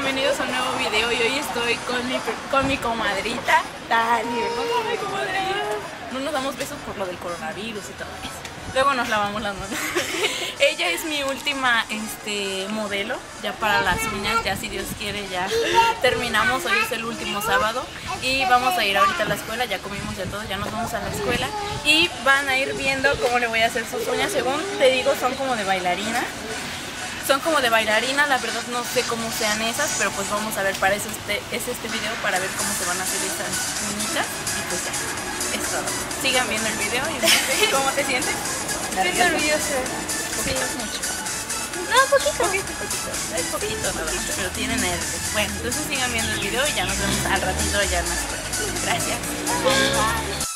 bienvenidos a un nuevo video y hoy estoy con mi, con mi comadrita comadre. No nos damos besos por lo del coronavirus y todo eso. Luego nos lavamos las manos. Ella es mi última este, modelo, ya para las uñas, ya si Dios quiere ya terminamos, hoy es el último sábado y vamos a ir ahorita a la escuela, ya comimos ya todo, ya nos vamos a la escuela y van a ir viendo cómo le voy a hacer sus uñas, según te digo son como de bailarina son como de bailarina, la verdad no sé cómo sean esas, pero pues vamos a ver, para eso este, es este video, para ver cómo se van a hacer estas uñitas y pues ya, es todo. Sigan viendo el video y cómo te sientes. Estoy nerviosa. Sí, mucho. No, poquito. Poquito, poquito. Es poquito nada más, pero tiene nervios. Bueno, entonces sigan viendo el video y ya nos vemos al ratito ya en. Gracias.